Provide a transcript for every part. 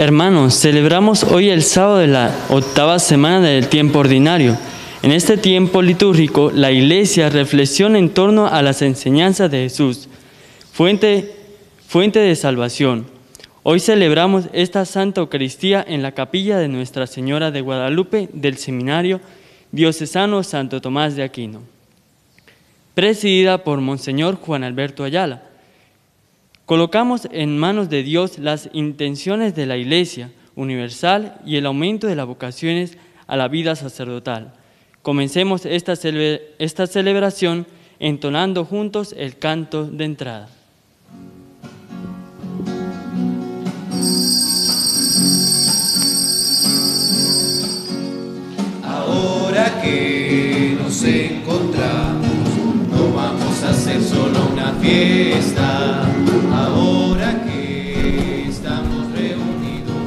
Hermanos, celebramos hoy el sábado de la octava semana del tiempo ordinario. En este tiempo litúrgico, la Iglesia reflexiona en torno a las enseñanzas de Jesús, fuente, fuente de salvación. Hoy celebramos esta Santa Eucaristía en la capilla de Nuestra Señora de Guadalupe del Seminario Diocesano Santo Tomás de Aquino, presidida por Monseñor Juan Alberto Ayala. Colocamos en manos de Dios las intenciones de la Iglesia universal y el aumento de las vocaciones a la vida sacerdotal. Comencemos esta, esta celebración entonando juntos el canto de entrada. Ahora que estamos reunidos,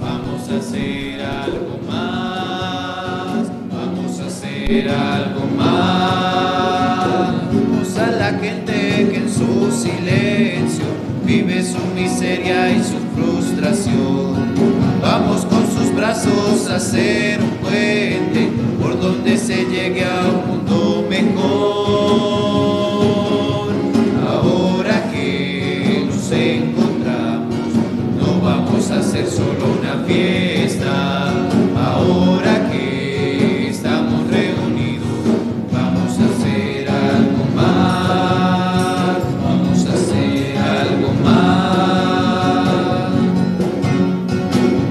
vamos a hacer algo más. Vamos a hacer algo más. Vamos a la gente que en su silencio vive su miseria y su frustración. Vamos con sus brazos a hacer un puente por donde se llegue a un mundo mejor. Solo una fiesta. Ahora que estamos reunidos, vamos a hacer algo más. Vamos a hacer algo más.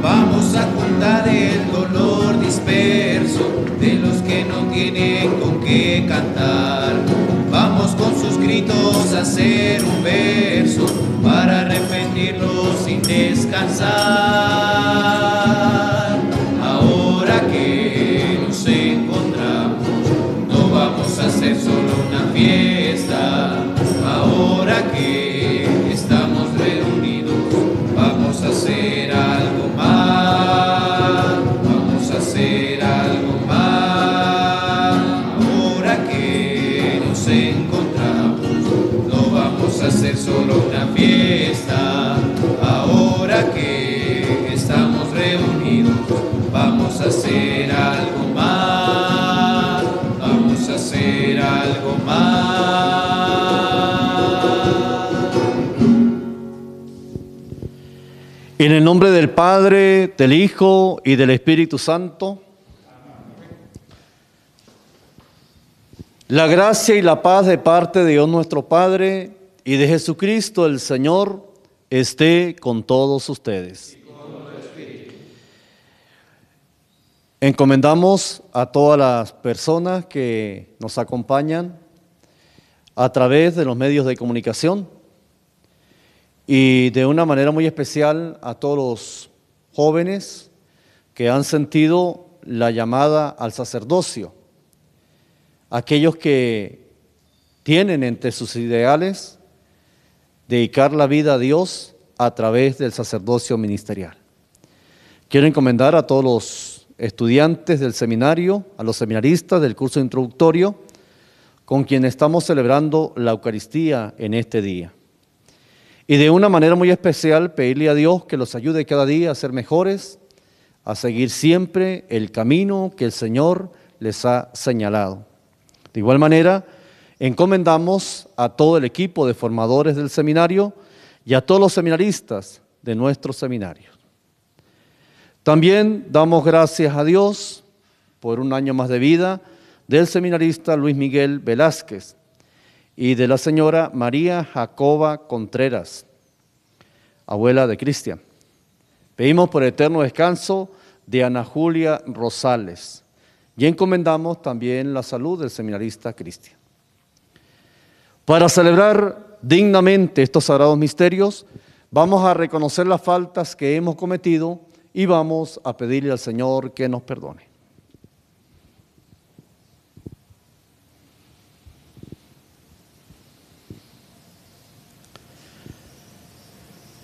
Vamos a juntar el dolor disperso de los que no tienen con qué cantar. Hacer un verso para arrepentirlos sin descansar. En el nombre del Padre, del Hijo y del Espíritu Santo. La gracia y la paz de parte de Dios nuestro Padre y de Jesucristo el Señor esté con todos ustedes. Encomendamos a todas las personas que nos acompañan a través de los medios de comunicación y de una manera muy especial a todos los jóvenes que han sentido la llamada al sacerdocio, aquellos que tienen entre sus ideales dedicar la vida a Dios a través del sacerdocio ministerial. Quiero encomendar a todos los estudiantes del seminario, a los seminaristas del curso introductorio, con quien estamos celebrando la Eucaristía en este día. Y de una manera muy especial pedirle a Dios que los ayude cada día a ser mejores, a seguir siempre el camino que el Señor les ha señalado. De igual manera, encomendamos a todo el equipo de formadores del seminario y a todos los seminaristas de nuestro seminario. También damos gracias a Dios por un año más de vida del seminarista Luis Miguel Velázquez y de la señora María Jacoba Contreras, abuela de Cristian. Pedimos por eterno descanso de Ana Julia Rosales y encomendamos también la salud del seminarista Cristian. Para celebrar dignamente estos sagrados misterios, vamos a reconocer las faltas que hemos cometido y vamos a pedirle al Señor que nos perdone.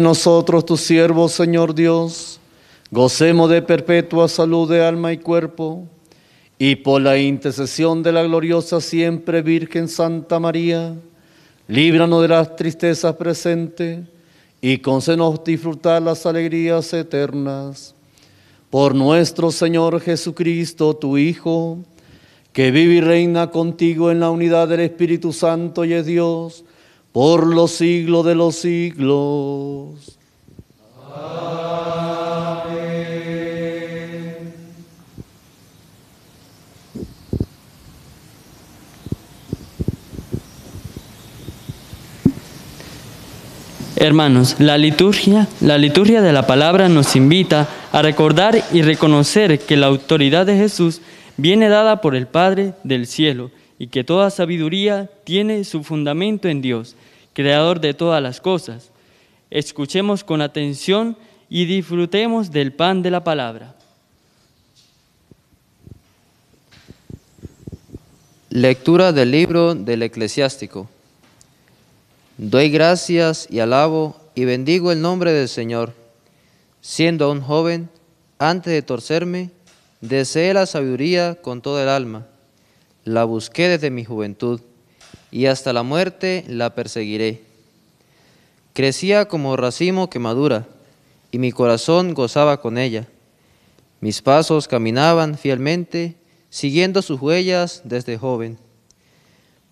Nosotros, tus siervos, Señor Dios, gocemos de perpetua salud de alma y cuerpo, y por la intercesión de la gloriosa siempre Virgen Santa María, líbranos de las tristezas presentes y concédenos disfrutar las alegrías eternas. Por nuestro Señor Jesucristo, tu Hijo, que vive y reina contigo en la unidad del Espíritu Santo y es Dios, por los siglos de los siglos. Hermanos, la liturgia, la liturgia de la palabra nos invita a recordar y reconocer que la autoridad de Jesús viene dada por el Padre del cielo y que toda sabiduría tiene su fundamento en Dios, creador de todas las cosas. Escuchemos con atención y disfrutemos del pan de la palabra. Lectura del libro del eclesiástico. Doy gracias y alabo y bendigo el nombre del Señor. Siendo aún joven, antes de torcerme, deseé la sabiduría con toda el alma. La busqué desde mi juventud y hasta la muerte la perseguiré. Crecía como racimo que madura y mi corazón gozaba con ella. Mis pasos caminaban fielmente siguiendo sus huellas desde joven.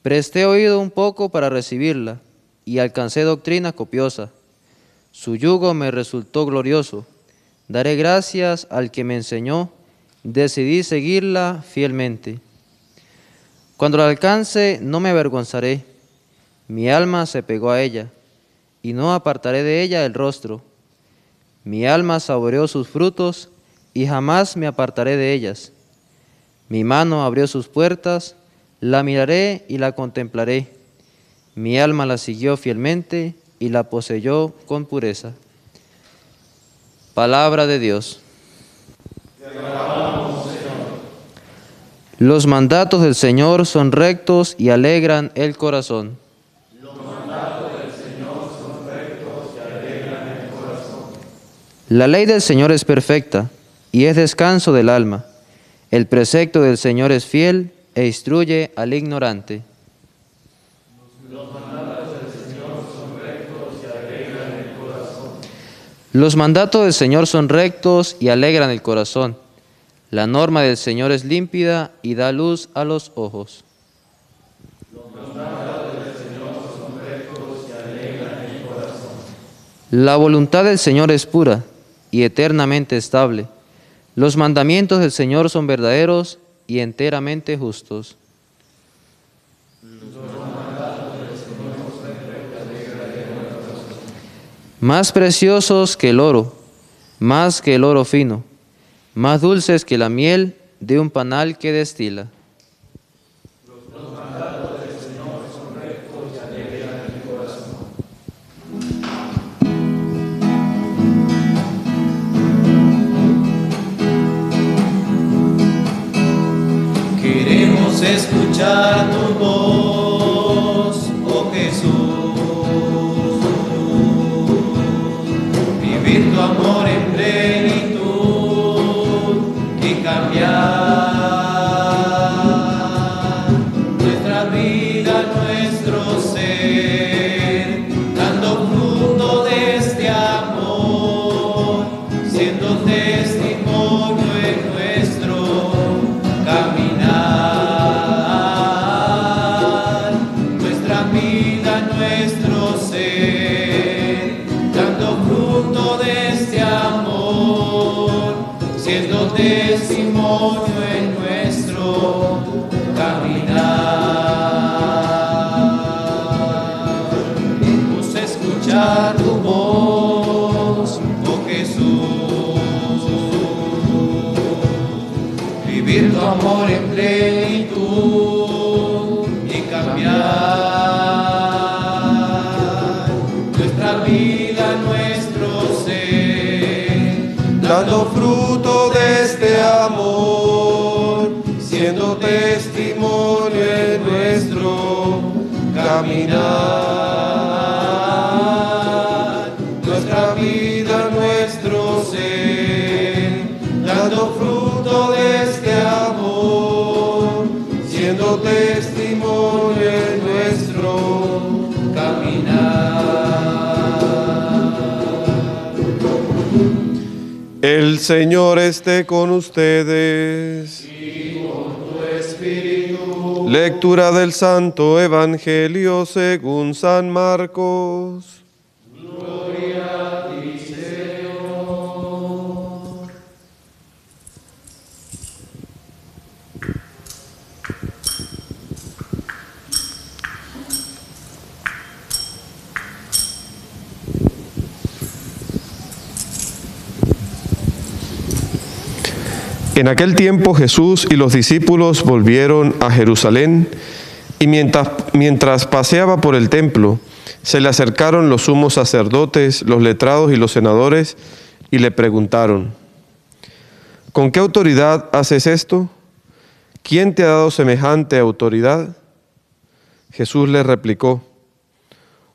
Presté oído un poco para recibirla y alcancé doctrina copiosa. Su yugo me resultó glorioso. Daré gracias al que me enseñó. Decidí seguirla fielmente. Cuando la alcance no me avergonzaré. Mi alma se pegó a ella y no apartaré de ella el rostro. Mi alma saboreó sus frutos y jamás me apartaré de ellas. Mi mano abrió sus puertas, la miraré y la contemplaré. Mi alma la siguió fielmente y la poseyó con pureza. Palabra de Dios. Los mandatos del Señor son rectos y alegran el corazón. La ley del Señor es perfecta y es descanso del alma. El precepto del Señor es fiel e instruye al ignorante. Los mandatos del Señor son rectos y alegran el corazón. La norma del Señor es límpida y da luz a los ojos. Los del Señor son y corazón. La voluntad del Señor es pura y eternamente estable. Los mandamientos del Señor son verdaderos y enteramente justos. Más preciosos que el oro, más que el oro fino más dulces que la miel de un panal que destila. Queremos escuchar tu voz, oh Jesús. Vivir tu amor en plenitud siendo Nuestra vida, nuestro ser, dando fruto de este amor, siendo testimonio nuestro caminar. El Señor esté con ustedes. Lectura del Santo Evangelio según San Marcos. En aquel tiempo Jesús y los discípulos volvieron a Jerusalén y mientras, mientras paseaba por el templo, se le acercaron los sumos sacerdotes, los letrados y los senadores y le preguntaron, ¿con qué autoridad haces esto? ¿Quién te ha dado semejante autoridad? Jesús les replicó,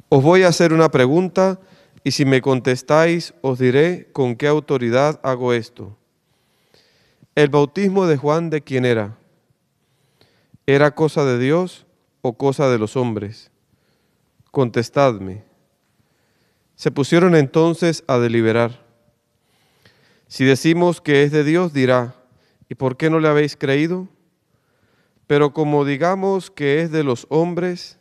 os voy a hacer una pregunta y si me contestáis os diré con qué autoridad hago esto. ¿El bautismo de Juan de quién era? ¿Era cosa de Dios o cosa de los hombres? Contestadme. Se pusieron entonces a deliberar. Si decimos que es de Dios, dirá, ¿y por qué no le habéis creído? Pero como digamos que es de los hombres,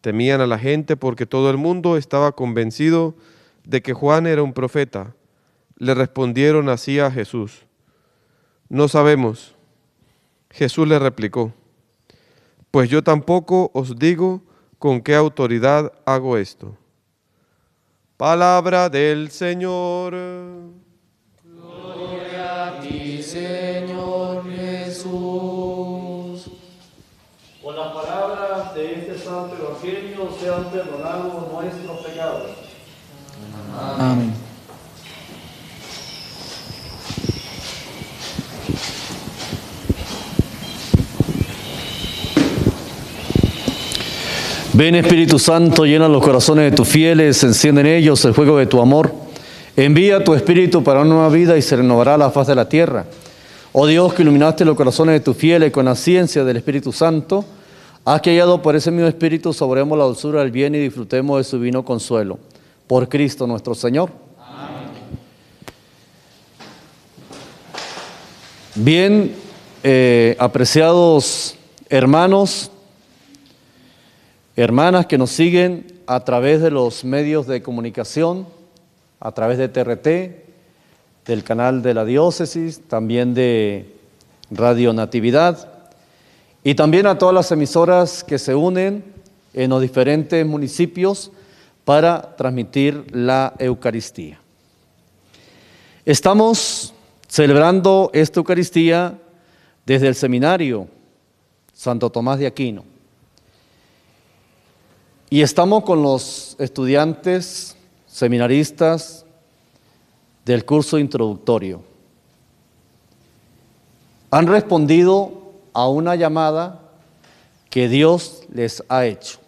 temían a la gente porque todo el mundo estaba convencido de que Juan era un profeta. Le respondieron así a Jesús. No sabemos. Jesús le replicó, pues yo tampoco os digo con qué autoridad hago esto. Palabra del Señor. Con las palabras de este santo evangelio sean perdonados nuestros pecados. Amén. Ven Espíritu Santo, llena los corazones de tus fieles, enciende en ellos el fuego de tu amor. Envía tu Espíritu para una nueva vida y se renovará la faz de la tierra. Oh Dios, que iluminaste los corazones de tus fieles con la ciencia del Espíritu Santo, haz que hallado por ese mismo Espíritu saboremos la dulzura del bien y disfrutemos de su vino consuelo. Por Cristo nuestro Señor. Bien, eh, apreciados hermanos, hermanas que nos siguen a través de los medios de comunicación, a través de TRT, del canal de la diócesis, también de Radio Natividad y también a todas las emisoras que se unen en los diferentes municipios para transmitir la Eucaristía. Estamos celebrando esta Eucaristía desde el seminario Santo Tomás de Aquino. Y estamos con los estudiantes seminaristas del curso introductorio. Han respondido a una llamada que Dios les ha hecho.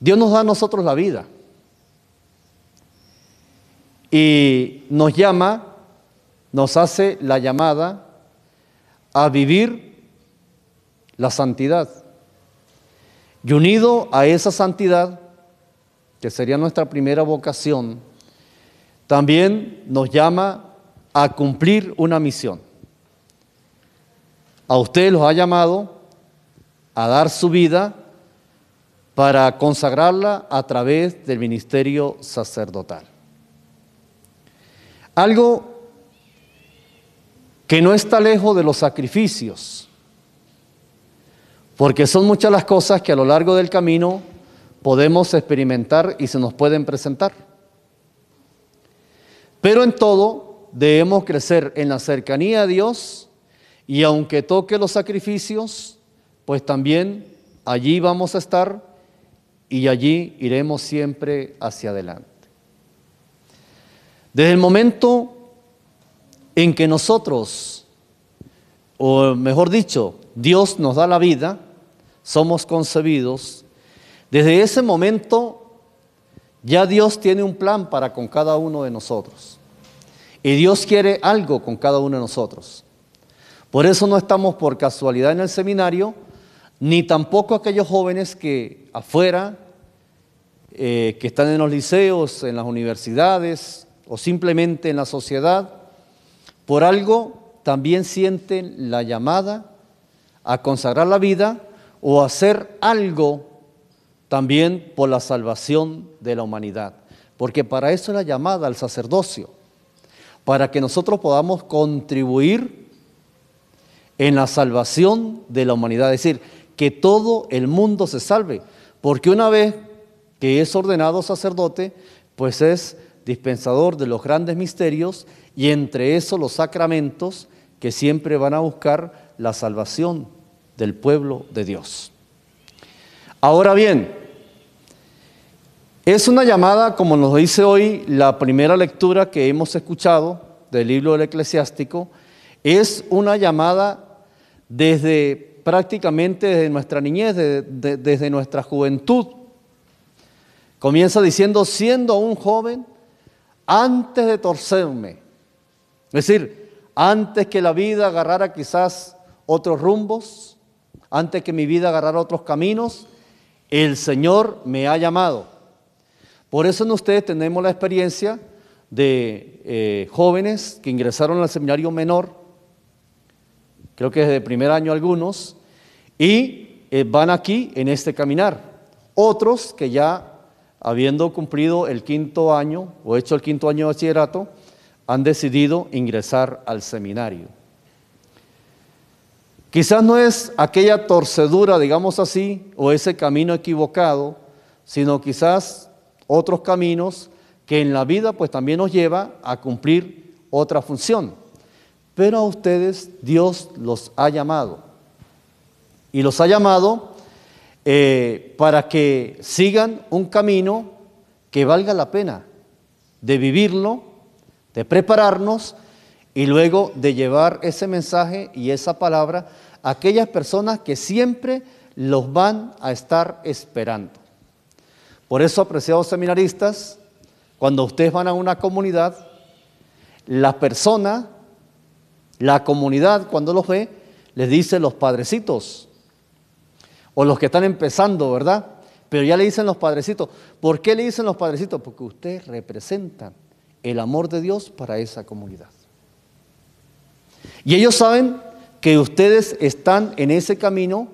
Dios nos da a nosotros la vida y nos llama, nos hace la llamada a vivir la santidad. Y unido a esa santidad, que sería nuestra primera vocación, también nos llama a cumplir una misión. A usted los ha llamado a dar su vida para consagrarla a través del ministerio sacerdotal. Algo que no está lejos de los sacrificios, porque son muchas las cosas que a lo largo del camino podemos experimentar y se nos pueden presentar. Pero en todo debemos crecer en la cercanía a Dios y aunque toque los sacrificios, pues también allí vamos a estar y allí iremos siempre hacia adelante. Desde el momento en que nosotros, o mejor dicho, Dios nos da la vida, somos concebidos, desde ese momento ya Dios tiene un plan para con cada uno de nosotros. Y Dios quiere algo con cada uno de nosotros. Por eso no estamos por casualidad en el seminario, ni tampoco aquellos jóvenes que afuera, eh, que están en los liceos, en las universidades o simplemente en la sociedad, por algo también sienten la llamada a consagrar la vida o hacer algo también por la salvación de la humanidad. Porque para eso es la llamada al sacerdocio, para que nosotros podamos contribuir en la salvación de la humanidad, es decir, que todo el mundo se salve, porque una vez que es ordenado sacerdote, pues es dispensador de los grandes misterios y entre eso los sacramentos que siempre van a buscar la salvación del pueblo de Dios. Ahora bien, es una llamada, como nos dice hoy la primera lectura que hemos escuchado del libro del eclesiástico, es una llamada desde prácticamente desde nuestra niñez, desde nuestra juventud. Comienza diciendo, siendo un joven, antes de torcerme, es decir, antes que la vida agarrara quizás otros rumbos, antes que mi vida agarrara otros caminos, el Señor me ha llamado. Por eso en ustedes tenemos la experiencia de eh, jóvenes que ingresaron al seminario menor, creo que desde primer año algunos, y eh, van aquí en este caminar. Otros que ya habiendo cumplido el quinto año o hecho el quinto año de bachillerato, han decidido ingresar al seminario. Quizás no es aquella torcedura, digamos así, o ese camino equivocado, sino quizás otros caminos que en la vida pues también nos lleva a cumplir otra función. Pero a ustedes Dios los ha llamado. Y los ha llamado eh, para que sigan un camino que valga la pena de vivirlo, de prepararnos y luego de llevar ese mensaje y esa palabra a aquellas personas que siempre los van a estar esperando. Por eso, apreciados seminaristas, cuando ustedes van a una comunidad, la persona, la comunidad, cuando los ve, les dice los padrecitos, o los que están empezando, ¿verdad? Pero ya le dicen los padrecitos. ¿Por qué le dicen los padrecitos? Porque ustedes representan el amor de Dios para esa comunidad. Y ellos saben que ustedes están en ese camino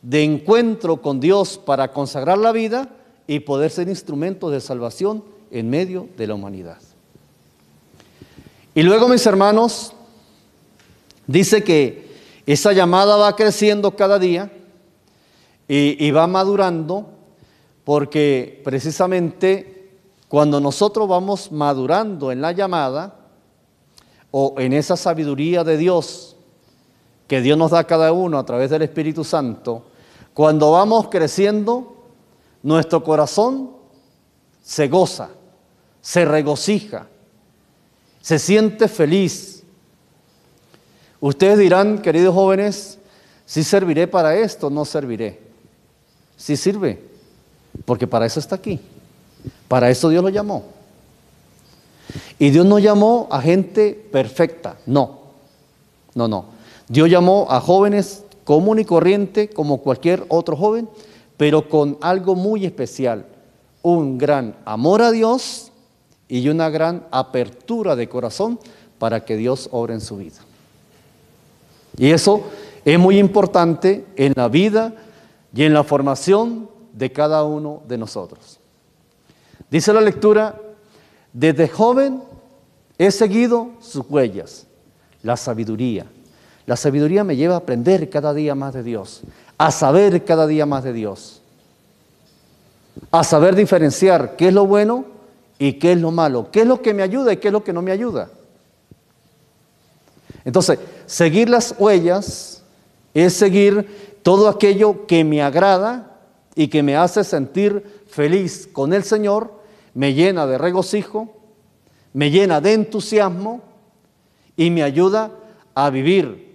de encuentro con Dios para consagrar la vida y poder ser instrumentos de salvación en medio de la humanidad. Y luego, mis hermanos, dice que esa llamada va creciendo cada día y, y va madurando porque precisamente cuando nosotros vamos madurando en la llamada o en esa sabiduría de Dios que Dios nos da a cada uno a través del Espíritu Santo, cuando vamos creciendo, nuestro corazón se goza, se regocija, se siente feliz. Ustedes dirán, queridos jóvenes, si serviré para esto, no serviré. Si sirve, porque para eso está aquí. Para eso Dios lo llamó. Y Dios no llamó a gente perfecta, no. No, no. Dios llamó a jóvenes común y corriente como cualquier otro joven, pero con algo muy especial, un gran amor a Dios y una gran apertura de corazón para que Dios obre en su vida. Y eso es muy importante en la vida y en la formación de cada uno de nosotros. Dice la lectura, desde joven he seguido sus huellas, la sabiduría. La sabiduría me lleva a aprender cada día más de Dios, a saber cada día más de Dios, a saber diferenciar qué es lo bueno y qué es lo malo, qué es lo que me ayuda y qué es lo que no me ayuda. Entonces, seguir las huellas es seguir todo aquello que me agrada y que me hace sentir feliz con el Señor, me llena de regocijo, me llena de entusiasmo y me ayuda a vivir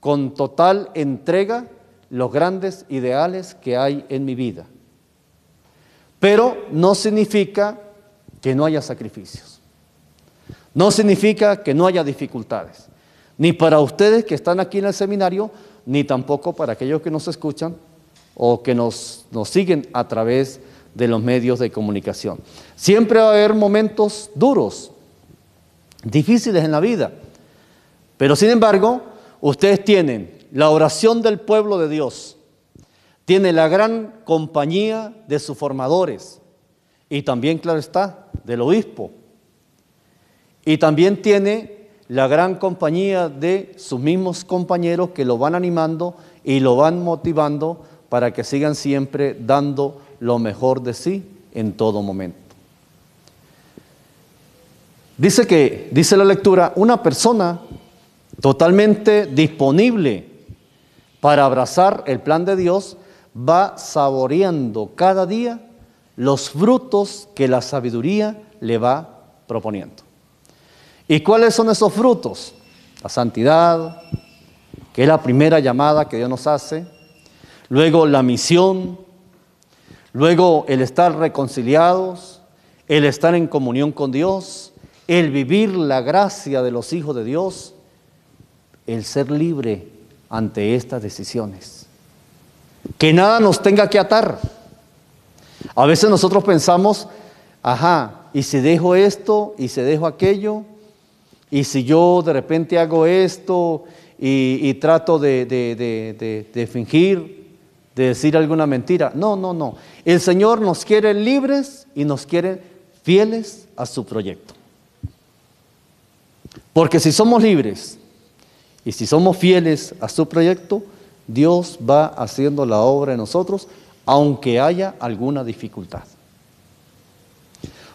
con total entrega los grandes ideales que hay en mi vida. Pero no significa que no haya sacrificios. No significa que no haya dificultades. Ni para ustedes que están aquí en el seminario, ni tampoco para aquellos que nos escuchan o que nos, nos siguen a través de los medios de comunicación. Siempre va a haber momentos duros, difíciles en la vida, pero sin embargo, ustedes tienen la oración del pueblo de Dios, tienen la gran compañía de sus formadores y también, claro está, del obispo, y también tiene la gran compañía de sus mismos compañeros que lo van animando y lo van motivando para que sigan siempre dando lo mejor de sí en todo momento. Dice que, dice la lectura, una persona totalmente disponible para abrazar el plan de Dios va saboreando cada día los frutos que la sabiduría le va proponiendo. ¿Y cuáles son esos frutos? La santidad, que es la primera llamada que Dios nos hace, luego la misión, luego el estar reconciliados, el estar en comunión con Dios, el vivir la gracia de los hijos de Dios, el ser libre ante estas decisiones. Que nada nos tenga que atar. A veces nosotros pensamos, ajá, y si dejo esto, y si dejo aquello, y si yo de repente hago esto y, trato de fingir, de decir alguna mentira. No, no, no. El Señor nos quiere libres y nos quiere fieles a su proyecto. Porque si somos libres y si somos fieles a su proyecto, Dios va haciendo la obra en nosotros, aunque haya alguna dificultad.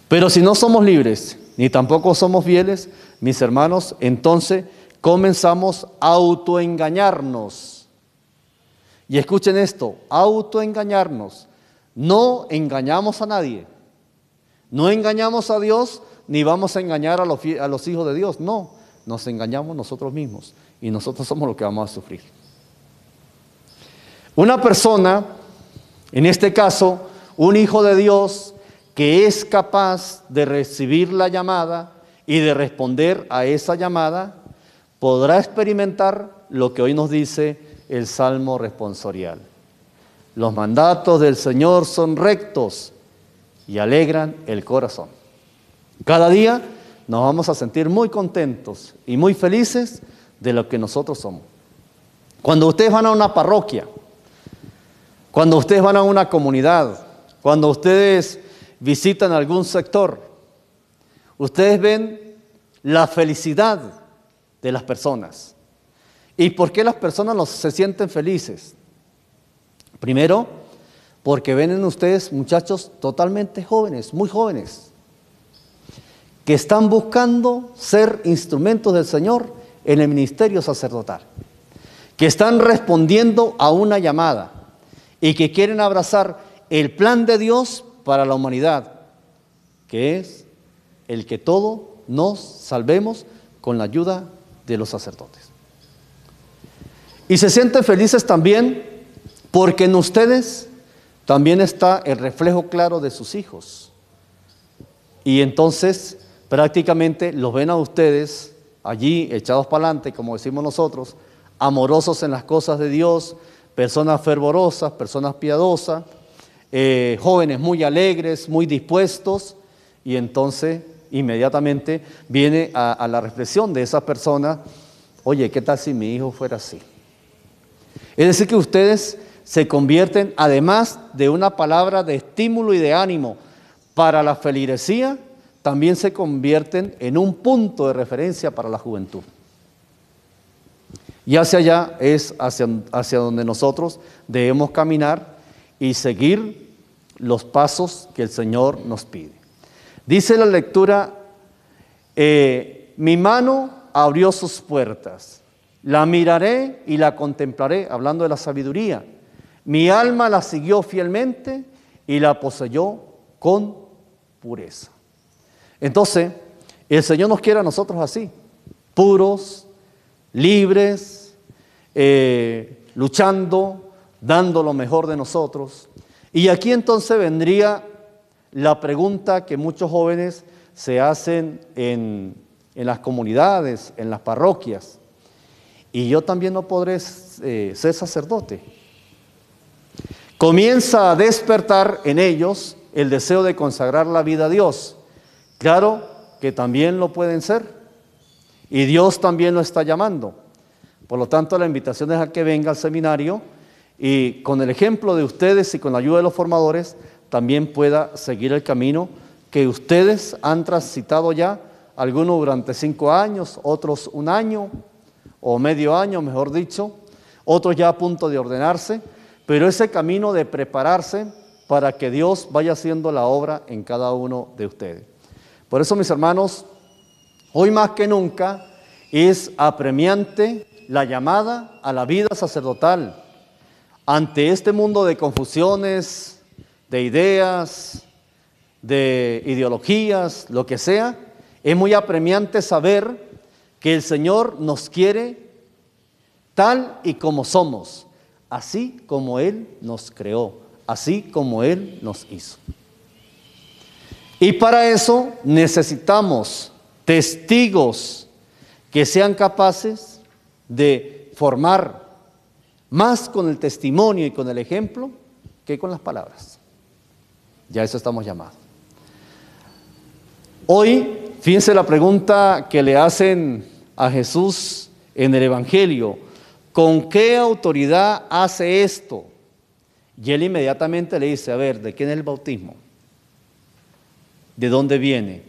Pero si no somos libres, ni tampoco somos fieles, mis hermanos, entonces comenzamos a autoengañarnos y escuchen esto, autoengañarnos. No engañamos a nadie. No engañamos a Dios ni vamos a engañar a los, hijos de Dios. No, nos engañamos nosotros mismos y nosotros somos los que vamos a sufrir. Una persona, en este caso, un hijo de Dios que es capaz de recibir la llamada y de responder a esa llamada, podrá experimentar lo que hoy nos dice el salmo responsorial. Los mandatos del Señor son rectos y alegran el corazón. Cada día nos vamos a sentir muy contentos y muy felices de lo que nosotros somos. Cuando ustedes van a una parroquia, cuando ustedes van a una comunidad, cuando ustedes visitan algún sector, ustedes ven la felicidad de las personas. ¿Y por qué las personas se sienten felices? Primero, porque ven en ustedes muchachos totalmente jóvenes, muy jóvenes, que están buscando ser instrumentos del Señor en el ministerio sacerdotal, que están respondiendo a una llamada y que quieren abrazar el plan de Dios para la humanidad, que es el que todos nos salvemos con la ayuda de los sacerdotes. Y se sienten felices también porque en ustedes también está el reflejo claro de sus hijos. Y entonces prácticamente los ven a ustedes allí echados para adelante, como decimos nosotros, amorosos en las cosas de Dios, personas fervorosas, personas piadosas, eh, jóvenes muy alegres, muy dispuestos, y entonces inmediatamente viene a, a la reflexión de esa persona, oye, ¿qué tal si mi hijo fuera así? Es decir, que ustedes se convierten, además de una palabra de estímulo y de ánimo para la feligresía, también se convierten en un punto de referencia para la juventud. Y hacia allá es hacia, hacia donde nosotros debemos caminar y seguir los pasos que el Señor nos pide. Dice la lectura, eh, mi mano abrió sus puertas, la miraré y la contemplaré, hablando de la sabiduría. Mi alma la siguió fielmente y la poseyó con pureza. Entonces, el Señor nos quiere a nosotros así, puros, libres, eh, luchando, dando lo mejor de nosotros. Y aquí entonces vendría la pregunta que muchos jóvenes se hacen en, en las comunidades, en las parroquias. Y yo también no podré eh, ser sacerdote. Comienza a despertar en ellos el deseo de consagrar la vida a Dios. Claro que también lo pueden ser. Y Dios también lo está llamando. Por lo tanto, la invitación es a que venga al seminario y con el ejemplo de ustedes y con la ayuda de los formadores, también pueda seguir el camino que ustedes han transitado ya, algunos durante cinco años, otros un año o medio año, mejor dicho, otros ya a punto de ordenarse, pero ese camino de prepararse para que Dios vaya haciendo la obra en cada uno de ustedes. Por eso, mis hermanos, hoy más que nunca es apremiante la llamada a la vida sacerdotal ante este mundo de confusiones, de ideas, de ideologías, lo que sea, es muy apremiante saber que el Señor nos quiere tal y como somos, así como Él nos creó, así como Él nos hizo. Y para eso necesitamos testigos que sean capaces de formar más con el testimonio y con el ejemplo que con las palabras. Ya eso estamos llamados. Hoy, fíjense la pregunta que le hacen a Jesús en el Evangelio. ¿Con qué autoridad hace esto? Y él inmediatamente le dice, a ver, ¿de quién es el bautismo? ¿De dónde viene?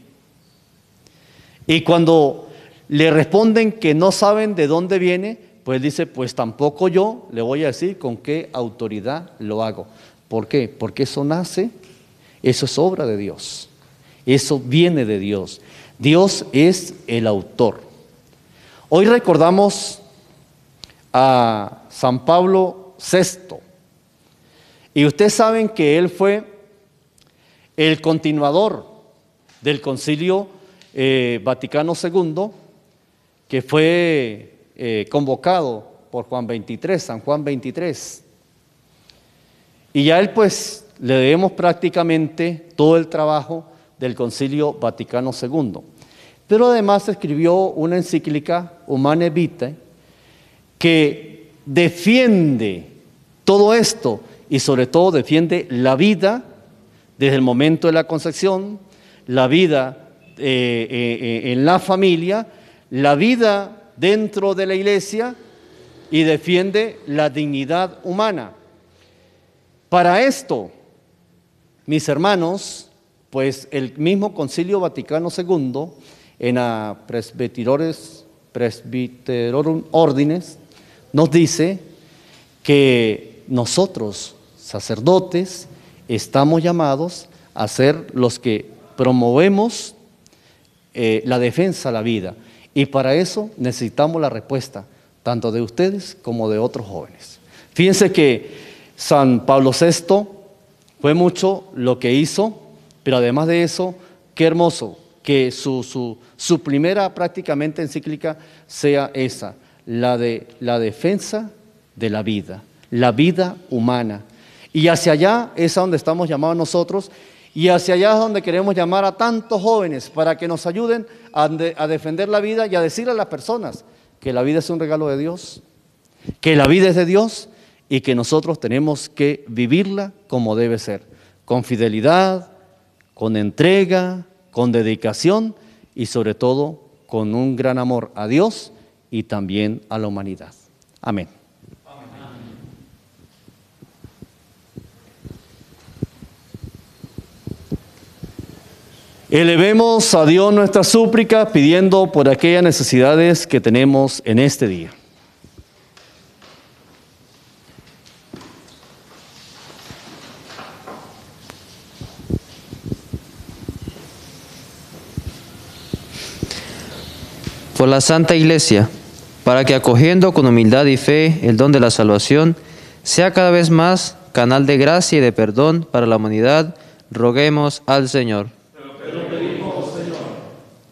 Y cuando le responden que no saben de dónde viene, pues dice, pues tampoco yo le voy a decir con qué autoridad lo hago. ¿Por qué? Porque eso nace, eso es obra de Dios, eso viene de Dios. Dios es el autor. Hoy recordamos a San Pablo VI y ustedes saben que él fue el continuador del concilio eh, Vaticano II, que fue eh, convocado por Juan 23, San Juan 23. Y ya él pues le debemos prácticamente todo el trabajo del concilio Vaticano II. Pero además escribió una encíclica, Humane Vitae, que defiende todo esto y sobre todo defiende la vida desde el momento de la concepción, la vida eh, eh, en la familia, la vida dentro de la iglesia y defiende la dignidad humana. Para esto, mis hermanos, pues el mismo Concilio Vaticano II, en a Presbyterores, Presbyterorum Ordines, nos dice que nosotros, sacerdotes, estamos llamados a ser los que promovemos eh, la defensa a la vida. Y para eso necesitamos la respuesta, tanto de ustedes como de otros jóvenes. Fíjense que San Pablo VI fue mucho lo que hizo, pero además de eso, qué hermoso que su, primera prácticamente encíclica sea esa, la de la defensa de la vida, la vida humana. Y hacia allá es a donde estamos llamados nosotros y hacia allá es donde queremos llamar a tantos jóvenes para que nos ayuden a, a, defender la vida y a decirle a las personas que la vida es un regalo de Dios, que la vida es de Dios y que nosotros tenemos que vivirla como debe ser, con fidelidad, con entrega, con dedicación y sobre todo con un gran amor a Dios y también a la humanidad. Amén. Elevemos a Dios nuestra súplica pidiendo por aquellas necesidades que tenemos en este día. Por la Santa Iglesia, para que acogiendo con humildad y fe el don de la salvación, sea cada vez más canal de gracia y de perdón para la humanidad, roguemos al Señor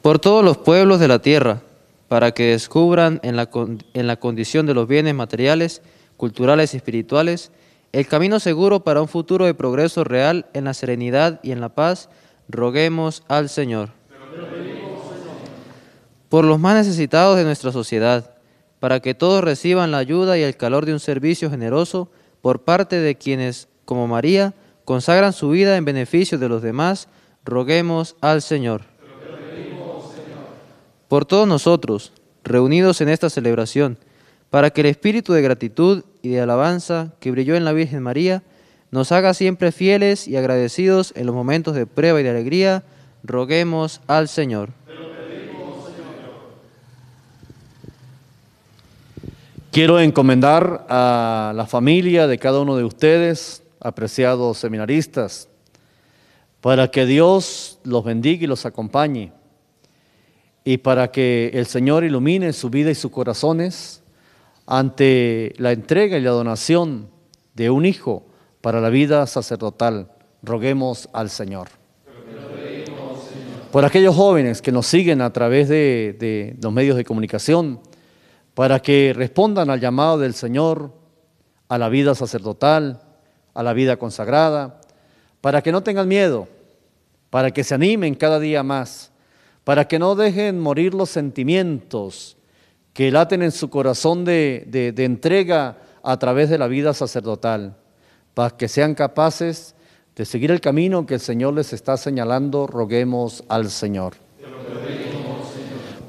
por todos los pueblos de la tierra, para que descubran en la, en la condición de los bienes materiales, culturales y espirituales el camino seguro para un futuro de progreso real en la serenidad y en la paz, roguemos al Señor. Por los más necesitados de nuestra sociedad, para que todos reciban la ayuda y el calor de un servicio generoso por parte de quienes, como María, consagran su vida en beneficio de los demás, roguemos al Señor por todos nosotros, reunidos en esta celebración, para que el espíritu de gratitud y de alabanza que brilló en la Virgen María nos haga siempre fieles y agradecidos en los momentos de prueba y de alegría, roguemos al Señor. Quiero encomendar a la familia de cada uno de ustedes, apreciados seminaristas, para que Dios los bendiga y los acompañe y para que el Señor ilumine su vida y sus corazones ante la entrega y la donación de un hijo para la vida sacerdotal. Roguemos al Señor. Por aquellos jóvenes que nos siguen a través de, los medios de comunicación, para que respondan al llamado del Señor a la vida sacerdotal, a la vida consagrada, para que no tengan miedo, para que se animen cada día más para que no dejen morir los sentimientos que laten en su corazón de, de, entrega a través de la vida sacerdotal, para que sean capaces de seguir el camino que el Señor les está señalando, roguemos al Señor.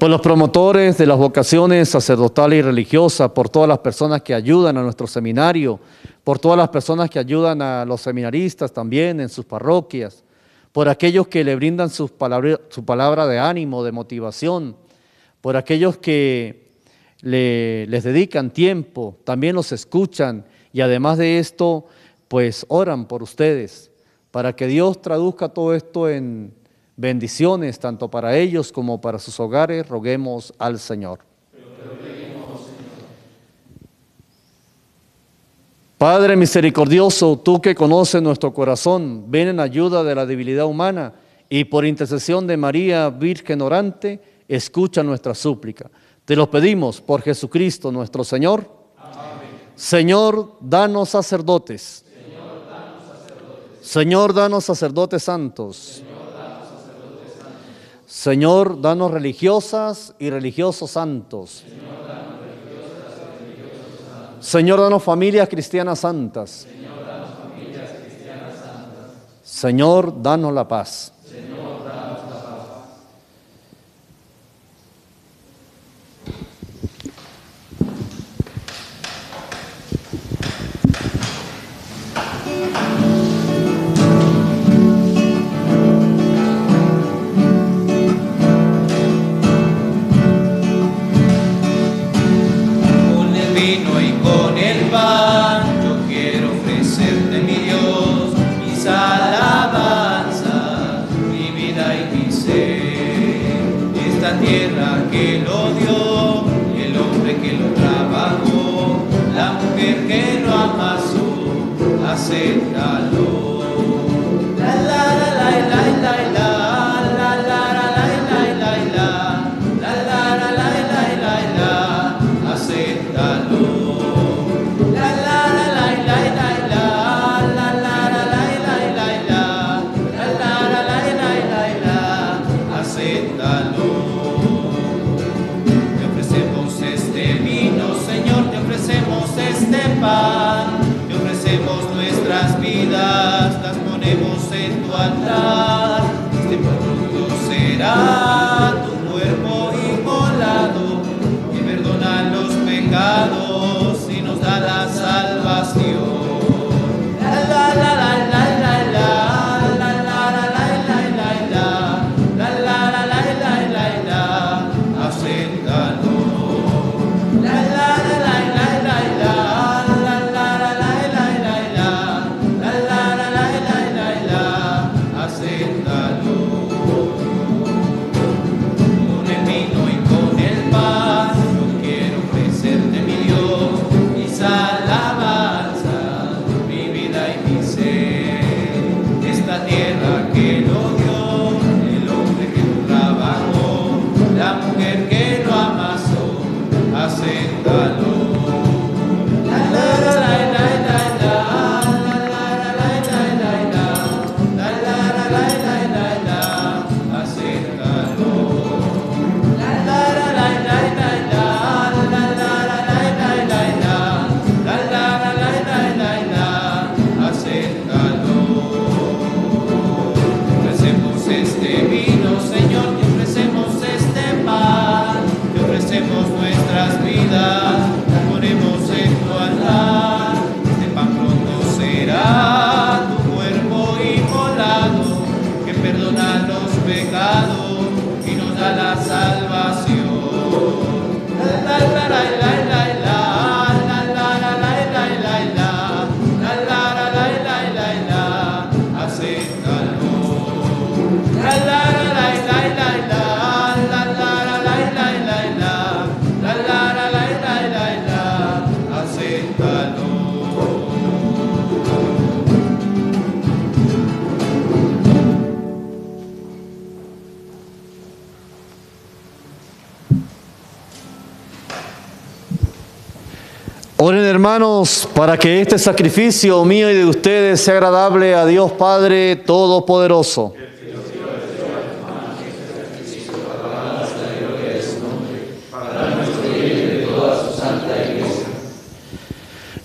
Por los promotores de las vocaciones sacerdotal y religiosa, por todas las personas que ayudan a nuestro seminario, por todas las personas que ayudan a los seminaristas también en sus parroquias, por aquellos que le brindan su palabra de ánimo, de motivación, por aquellos que les dedican tiempo, también los escuchan y además de esto, pues oran por ustedes, para que Dios traduzca todo esto en bendiciones, tanto para ellos como para sus hogares, roguemos al Señor. Padre misericordioso, tú que conoces nuestro corazón, ven en ayuda de la debilidad humana y por intercesión de María, Virgen orante, escucha nuestra súplica. Te lo pedimos por Jesucristo nuestro Señor. Señor, danos sacerdotes. Señor, danos sacerdotes, santos. Señor, danos religiosas y religiosos santos. Señor, danos familias cristianas santas. Señor, danos familias cristianas santas. Señor, danos la paz. con el pan, yo quiero ofrecerte mi Dios, mis alabanzas, mi vida y mi ser. Esta tierra que lo dio, el hombre que lo trabajó, la mujer que lo amasó, acéptalo. Para que este sacrificio mío y de ustedes sea agradable a Dios Padre Todopoderoso.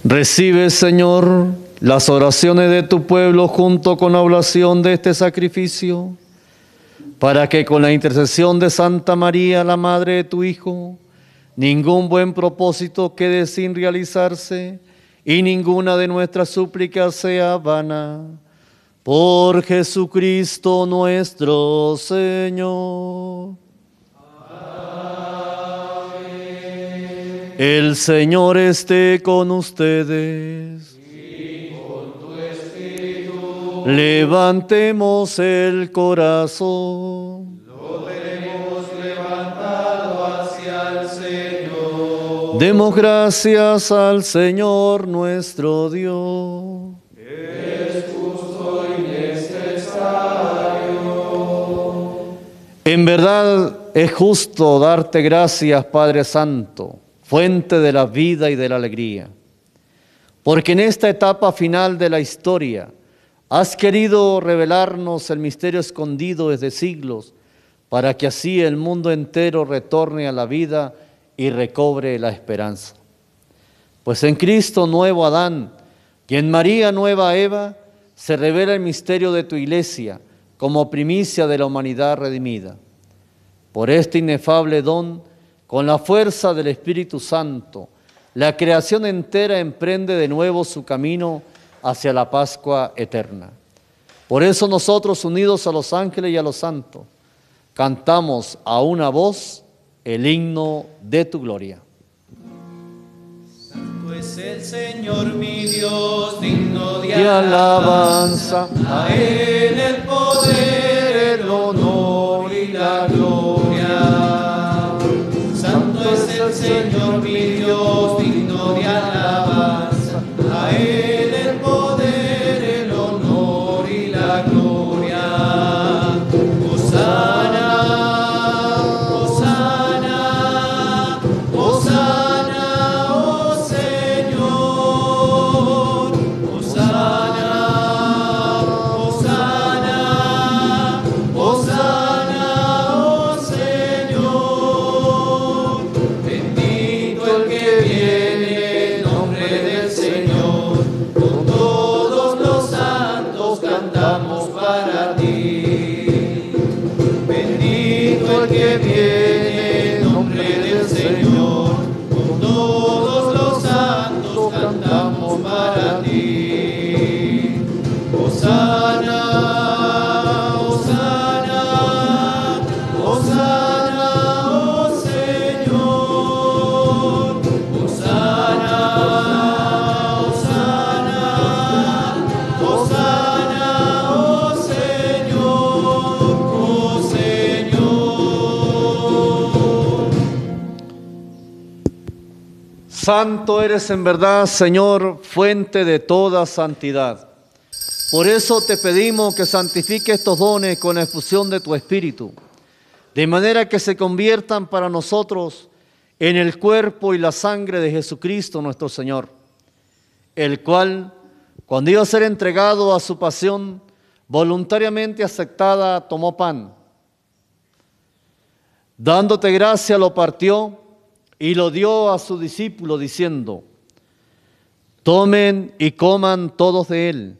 Recibe, Señor, las oraciones de tu pueblo junto con la oblación de este sacrificio, para que con la intercesión de Santa María, la Madre de tu Hijo, ningún buen propósito quede sin realizarse y ninguna de nuestras súplicas sea vana. Por Jesucristo nuestro Señor. El Señor esté con ustedes. Levantemos el corazón. Demos gracias al Señor nuestro Dios. En verdad es justo darte gracias, Padre Santo, fuente de la vida y de la alegría, porque en esta etapa final de la historia has querido revelarnos el misterio escondido desde siglos, para que así el mundo entero retorne a la vida y recobre la esperanza. Pues en Cristo nuevo Adán y en María nueva Eva se revela el misterio de tu iglesia como primicia de la humanidad redimida. Por este inefable don, con la fuerza del Espíritu Santo, la creación entera emprende de nuevo su camino hacia la Pascua eterna. Por eso nosotros, unidos a los ángeles y a los santos, cantamos a una voz el himno de tu gloria. Santo es el Señor mi Dios, digno de, alabanza, a Él el poder, el honor y la gloria. Santo es el Señor mi Dios, Santo eres en verdad, Señor, fuente de toda santidad. Por eso te pedimos que santifique estos dones con la efusión de tu Espíritu, de manera que se conviertan para nosotros en el cuerpo y la sangre de Jesucristo nuestro Señor, el cual, cuando iba a ser entregado a su pasión, voluntariamente aceptada, tomó pan. Dándote gracia, lo partió y lo dio a su discípulo diciendo, tomen y coman todos de él,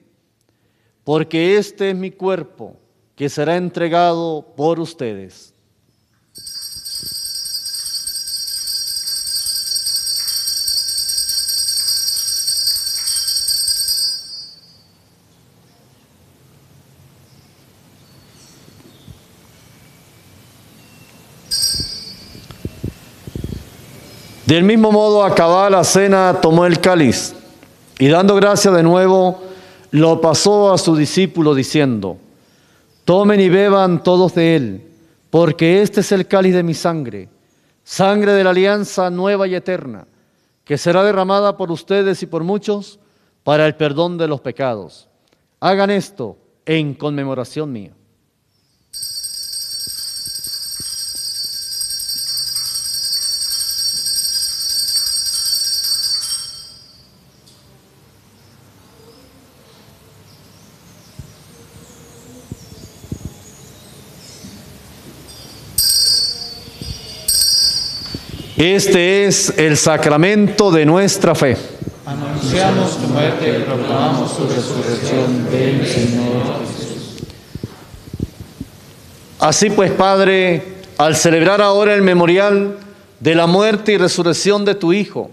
porque este es mi cuerpo que será entregado por ustedes. Del mismo modo, acabada la cena, tomó el cáliz y dando gracia de nuevo, lo pasó a su discípulo diciendo, tomen y beban todos de él, porque este es el cáliz de mi sangre, sangre de la alianza nueva y eterna, que será derramada por ustedes y por muchos para el perdón de los pecados. Hagan esto en conmemoración mía. Este es el sacramento de nuestra fe. Anunciamos tu muerte y proclamamos tu resurrección. Ven, Señor. Así pues, Padre, al celebrar ahora el memorial de la muerte y resurrección de tu Hijo,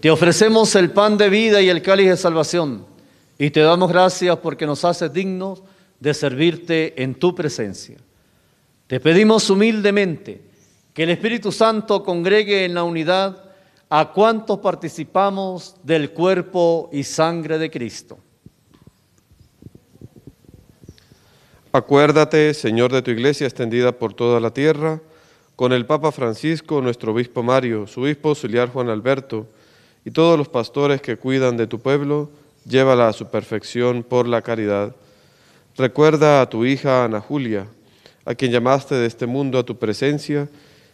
te ofrecemos el pan de vida y el cáliz de salvación, y te damos gracias porque nos haces dignos de servirte en tu presencia. Te pedimos humildemente que el Espíritu Santo congregue en la unidad a cuantos participamos del cuerpo y sangre de Cristo. Acuérdate, Señor, de tu iglesia extendida por toda la tierra, con el Papa Francisco, nuestro obispo Mario, su obispo auxiliar Juan Alberto, y todos los pastores que cuidan de tu pueblo, llévala a su perfección por la caridad. Recuerda a tu hija Ana Julia, a quien llamaste de este mundo a tu presencia,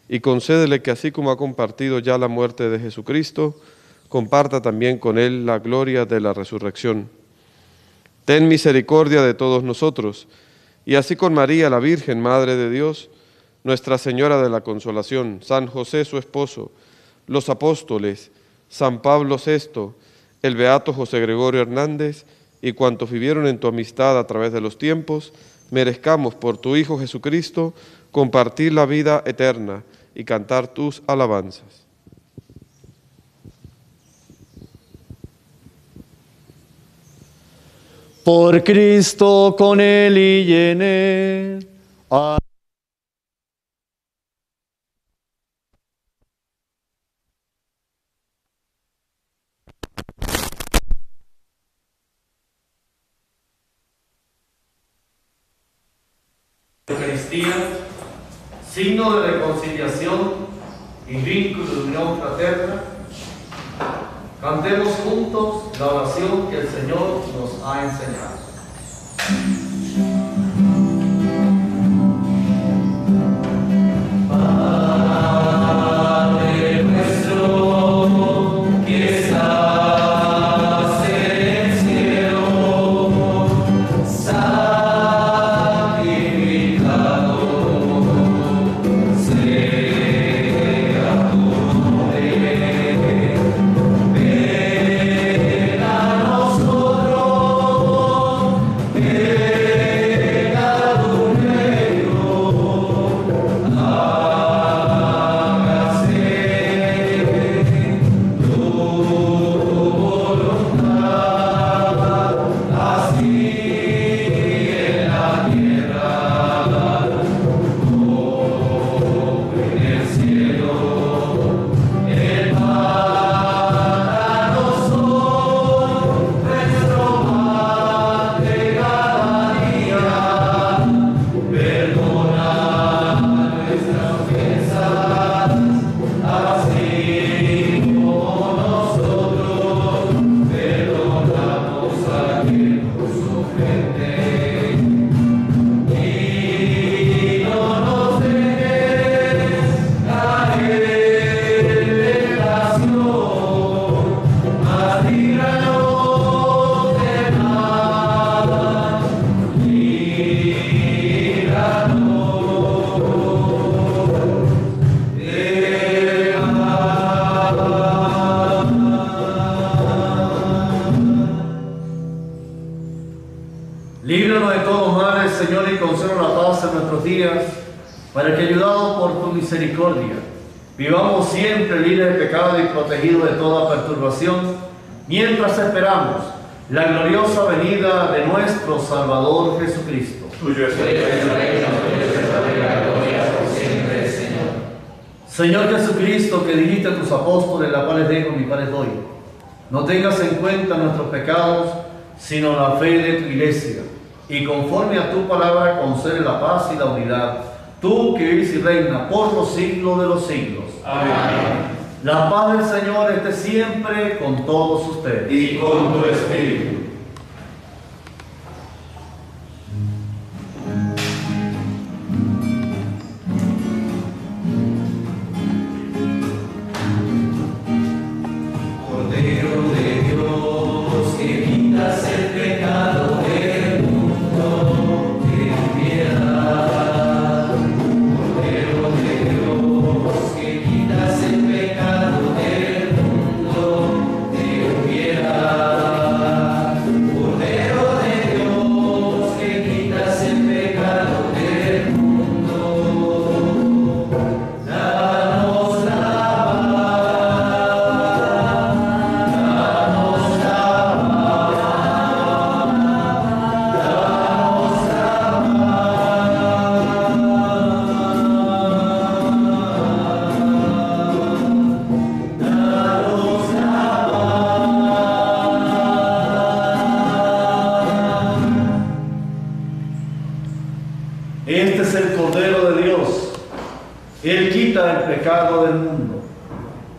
y concédele que así como ha compartido ya la muerte de Jesucristo, comparta también con él la gloria de la resurrección. Ten misericordia de todos nosotros, y así con María, la Virgen, Madre de Dios, Nuestra Señora de la Consolación, San José su esposo, los apóstoles, San Pablo VI, el Beato José Gregorio Hernández, y cuantos vivieron en tu amistad a través de los tiempos, merezcamos por tu Hijo Jesucristo compartir la vida eterna y cantar tus alabanzas. Por Cristo con Él y en Él. signo de reconciliación y vínculo de unión fraterna, cantemos juntos la oración que el Señor nos ha enseñado.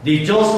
They just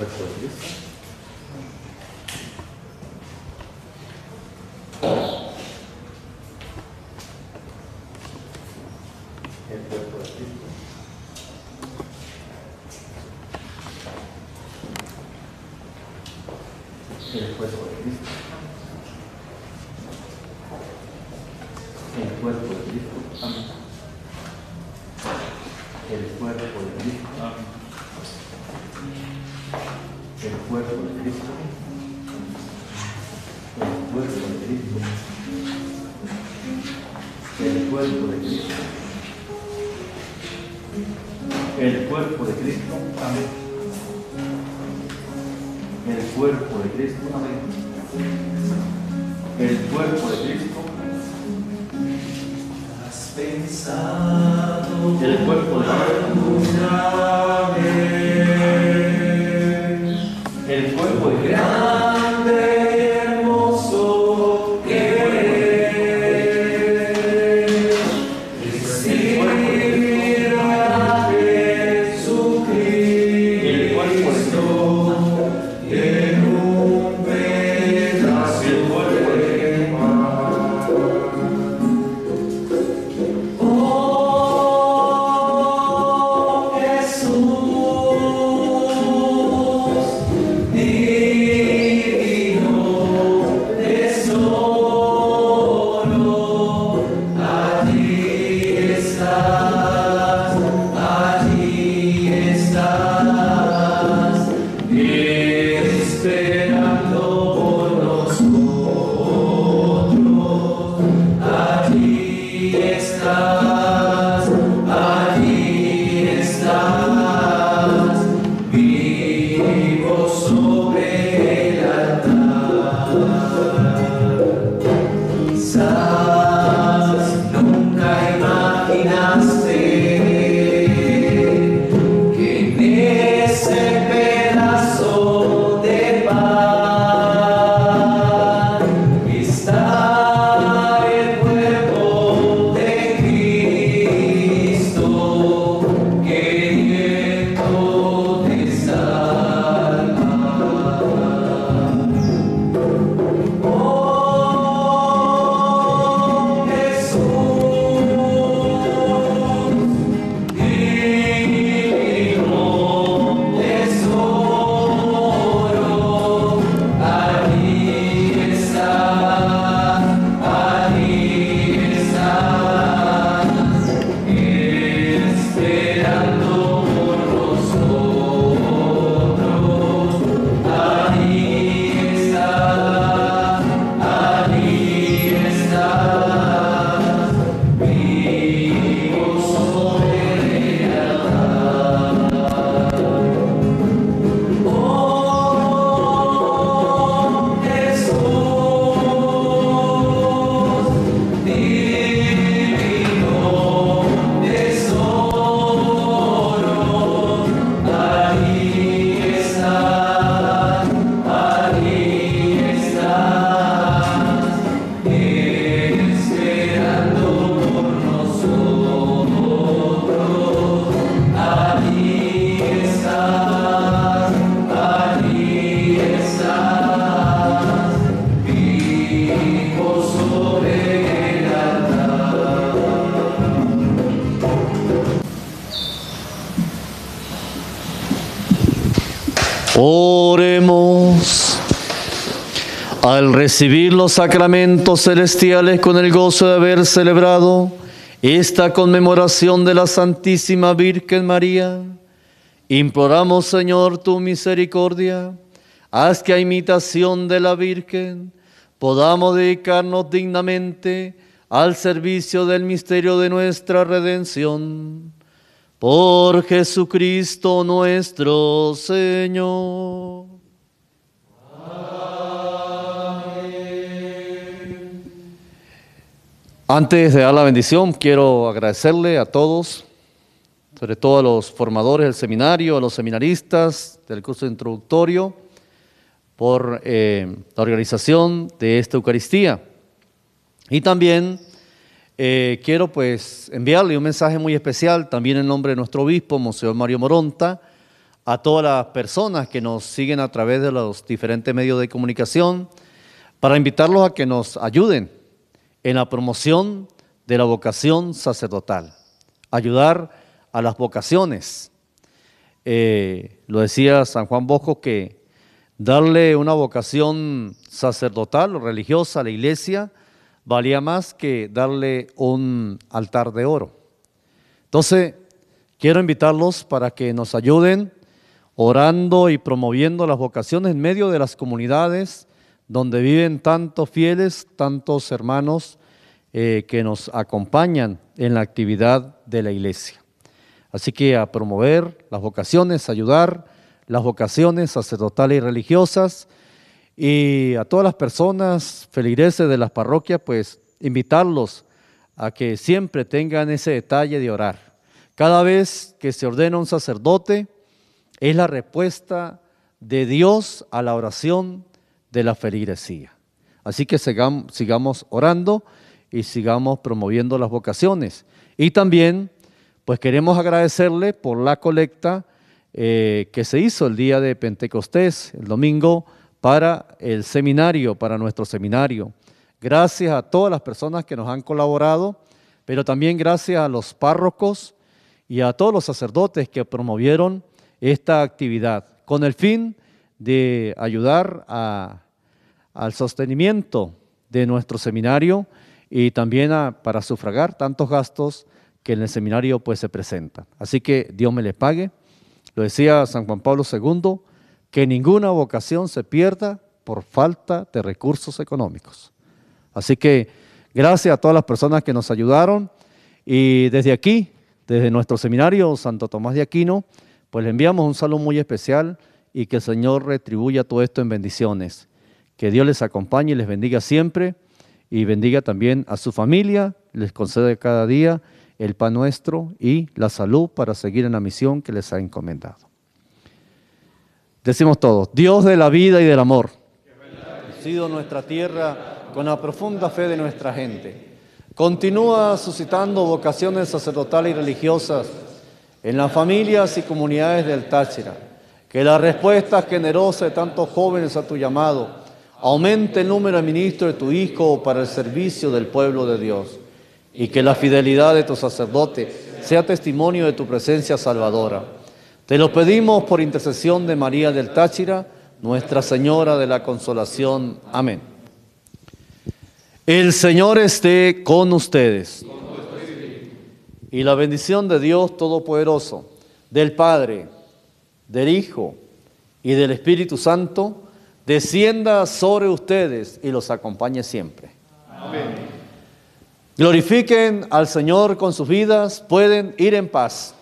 Next slide, please. Recibir los sacramentos celestiales con el gozo de haber celebrado esta conmemoración de la Santísima Virgen María, imploramos, Señor, tu misericordia. Haz que a imitación de la Virgen podamos dedicarnos dignamente al servicio del misterio de nuestra redención. Por Jesucristo nuestro Señor. Antes de dar la bendición, quiero agradecerle a todos, sobre todo a los formadores del seminario, a los seminaristas del curso introductorio, por eh, la organización de esta Eucaristía. Y también eh, quiero pues enviarle un mensaje muy especial, también en nombre de nuestro obispo, Monseñor Mario Moronta, a todas las personas que nos siguen a través de los diferentes medios de comunicación, para invitarlos a que nos ayuden en la promoción de la vocación sacerdotal, ayudar a las vocaciones. Eh, lo decía San Juan Bosco que Darle una vocación sacerdotal o religiosa a la iglesia valía más que darle un altar de oro. Entonces, quiero invitarlos para que nos ayuden orando y promoviendo las vocaciones en medio de las comunidades donde viven tantos fieles, tantos hermanos eh, que nos acompañan en la actividad de la iglesia. Así que a promover las vocaciones, ayudar las vocaciones sacerdotales y religiosas y a todas las personas feligreses de las parroquias, pues invitarlos a que siempre tengan ese detalle de orar. Cada vez que se ordena un sacerdote, es la respuesta de Dios a la oración de la feligresía. Así que sigamos, orando y sigamos promoviendo las vocaciones. Y también, pues queremos agradecerle por la colecta eh, que se hizo el día de Pentecostés, el domingo, para el seminario, para nuestro seminario. Gracias a todas las personas que nos han colaborado, pero también gracias a los párrocos y a todos los sacerdotes que promovieron esta actividad, con el fin de ayudar al sostenimiento de nuestro seminario y también para sufragar tantos gastos que en el seminario pues se presentan. Así que Dios me les pague. Lo decía San Juan Pablo II, que ninguna vocación se pierda por falta de recursos económicos. Así que gracias a todas las personas que nos ayudaron y desde aquí, desde nuestro seminario Santo Tomás de Aquino, pues le enviamos un saludo muy especial y que el Señor retribuya todo esto en bendiciones. Que Dios les acompañe y les bendiga siempre y bendiga también a su familia, les concede cada día el pan nuestro y la salud para seguir en la misión que les ha encomendado. Decimos todos, Dios de la vida y del amor, sido nuestra tierra con la profunda fe de nuestra gente. Continúa suscitando vocaciones sacerdotales y religiosas en las familias y comunidades del Táchira. Que la respuesta generosa de tantos jóvenes a tu llamado Aumente el número de ministros de tu Hijo para el servicio del pueblo de Dios y que la fidelidad de tu sacerdote sea testimonio de tu presencia salvadora. Te lo pedimos por intercesión de María del Táchira, Nuestra Señora de la Consolación. Amén. El Señor esté con ustedes. Y la bendición de Dios Todopoderoso, del Padre, del Hijo y del Espíritu Santo, descienda sobre ustedes y los acompañe siempre. Amén. Glorifiquen al Señor con sus vidas, pueden ir en paz.